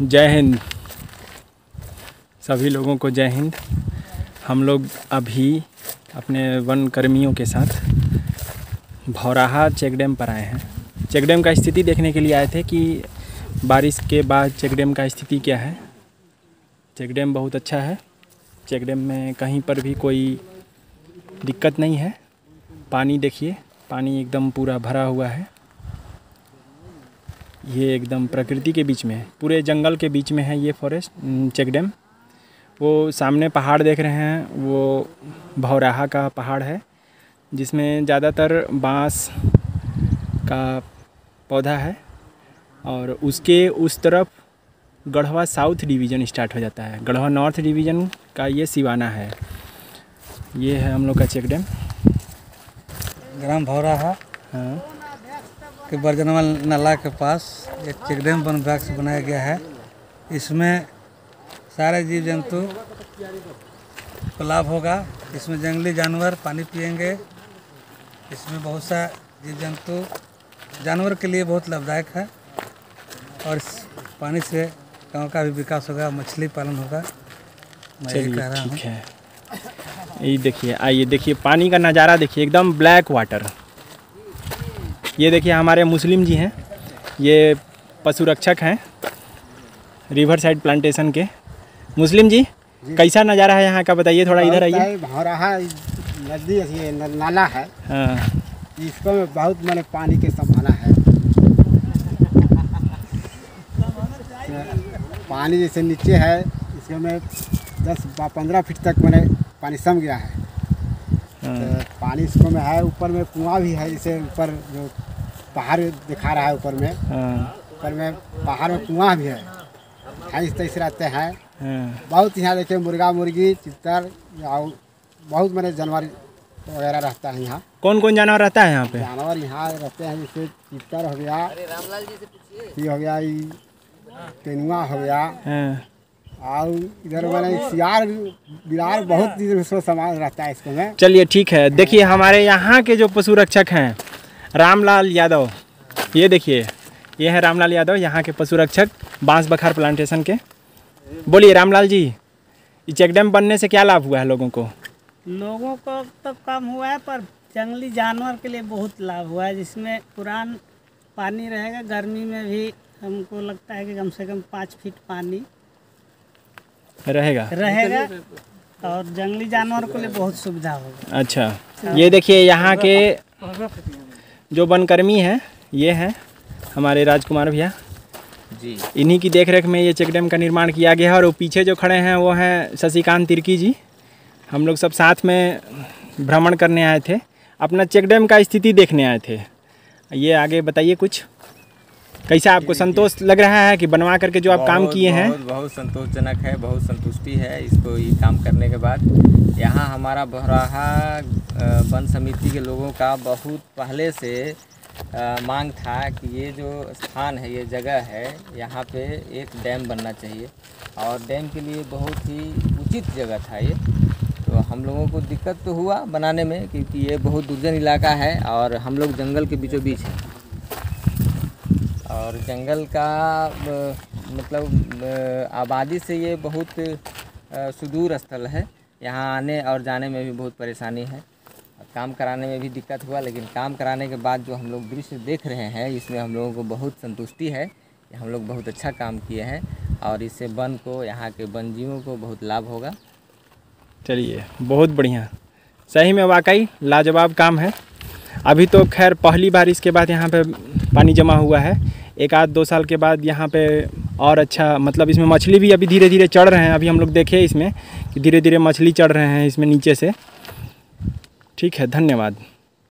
जय हिंद। सभी लोगों को जय हिंद। हम लोग अभी अपने वन कर्मियों के साथ भौराहा चेक डैम पर आए हैं। चेक डैम का स्थिति देखने के लिए आए थे कि बारिश के बाद चेक डैम का स्थिति क्या है? चेक डैम बहुत अच्छा है। चेक डैम में कहीं पर भी कोई दिक्कत नहीं है। पानी देखिए, पानी एकदम पूरा भरा हुआ है। ये एकदम प्रकृति के बीच में है। पूरे जंगल के बीच में है ये फॉरेस्ट चेक डैम। वो सामने पहाड़ देख रहे हैं वो भौराहा का पहाड़ है जिसमें ज़्यादातर बाँस का पौधा है और उसके उस तरफ़ गढ़वा साउथ डिवीज़न स्टार्ट हो जाता है। गढ़वा नॉर्थ डिवीज़न का ये सिवाना है। ये है हम लोग का चेक डैम। ग्राम भौराहा। हाँ। के बर्जनवा नाला के पास एक चेक डैम वन से बनाया गया है। इसमें सारे जीव जंतु को लाभ होगा। इसमें जंगली जानवर पानी पिएँगे इसमें बहुत सा जीव जंतु जानवर के लिए बहुत लाभदायक है। और इस पानी से गाँव का भी विकास होगा मछली पालन होगा। मैं यही कह रहा हूँ। ये देखिए आइए देखिए पानी का नज़ारा देखिए एकदम ब्लैक वाटर। ये देखिए हमारे मुस्लिम जी हैं। ये पशु रक्षक हैं रिवर साइड प्लांटेशन के। मुस्लिम जी जी। कैसा नज़ारा है यहाँ का? बताइए थोड़ा इधर आइए। भौराहा नदी ये नाला है। हाँ। इसको में बहुत मैंने पानी के संभाला है। पानी जैसे नीचे है इसके में दस पंद्रह फीट तक मैंने पानी सम गया है। हाँ, तो पानी इसको में है ऊपर में कुआँ भी है जैसे ऊपर जो पहाड़ दिखा रहा है ऊपर में। हाँ, ऊपर में पहाड़ में कुआँ भी है। भैंस तैस रहते हैं। हाँ, बहुत यहाँ देखिए मुर्गा मुर्गी चित्तर और बहुत मैंने जानवर वगैरह रहता है यहाँ। कौन कौन जानवर रहता है यहाँ पे? जानवर यहाँ रहते हैं जैसे चित्तर हो गया ये हो गया ये तेनुआ हो गया। हाँ, और इधर मैंने सियार बिलार बहुत इसमें सामान रहता है इसको में। चलिए ठीक है। देखिए हमारे यहाँ के जो पशु रक्षक हैं रामलाल यादव। ये देखिए ये है रामलाल यादव यहाँ के पशु रक्षक बाँस बखार प्लांटेशन के। बोलिए रामलाल जी ये चेक डैम बनने से क्या लाभ हुआ है लोगों को? लोगों को तो कम हुआ है पर जंगली जानवर के लिए बहुत लाभ हुआ है जिसमें पुरान पानी रहेगा गर्मी में भी हमको लगता है कि कम से कम पाँच फीट पानी रहेगा? रहेगा और जंगली जानवर के लिए बहुत सुविधा होगा। अच्छा ये देखिए यहाँ के जो वनकर्मी हैं ये हैं हमारे राजकुमार भैया। जी। इन्हीं की देखरेख में ये चेक डैम का निर्माण किया गया है और वो पीछे जो खड़े हैं वो हैं शशिकांत तिर्की जी। हम लोग सब साथ में भ्रमण करने आए थे। अपना चेक डैम का स्थिति देखने आए थे। ये आगे बताइए कुछ। कैसा आपको संतोष लग रहा है कि बनवा करके जो आप काम किए हैं? बहुत बहुत संतोषजनक है बहुत संतुष्टि है इसको ये काम करने के बाद। यहाँ हमारा बहराहा वन समिति के लोगों का बहुत पहले से अ, मांग था कि ये जो स्थान है ये जगह है यहाँ पे एक डैम बनना चाहिए। और डैम के लिए बहुत ही उचित जगह था ये। तो हम लोगों को दिक्कत तो हुआ बनाने में क्योंकि ये बहुत दुर्जन इलाका है और हम लोग जंगल के बीचों बीच हैं। और जंगल का मतलब आबादी से ये बहुत सुदूर स्थल है। यहाँ आने और जाने में भी बहुत परेशानी है। काम कराने में भी दिक्कत हुआ, लेकिन काम कराने के बाद जो हम लोग दृश्य देख रहे हैं, इसमें हम लोगों को बहुत संतुष्टि है। कि हम लोग बहुत अच्छा काम किए हैं और इससे वन को, यहाँ के वन जीवों को बहुत लाभ होगा। चलिए, बहुत बढ़िया। सही में वाकई लाजवाब काम है। अभी तो खैर पहली बार इसके बाद यहाँ पे पानी जमा हुआ है। एक आध दो साल के बाद यहाँ पे और अच्छा मतलब इसमें मछली भी अभी धीरे धीरे चढ़ रहे हैं। अभी हम लोग देखे इसमें कि धीरे धीरे मछली चढ़ रहे हैं इसमें नीचे से। ठीक है, धन्यवाद।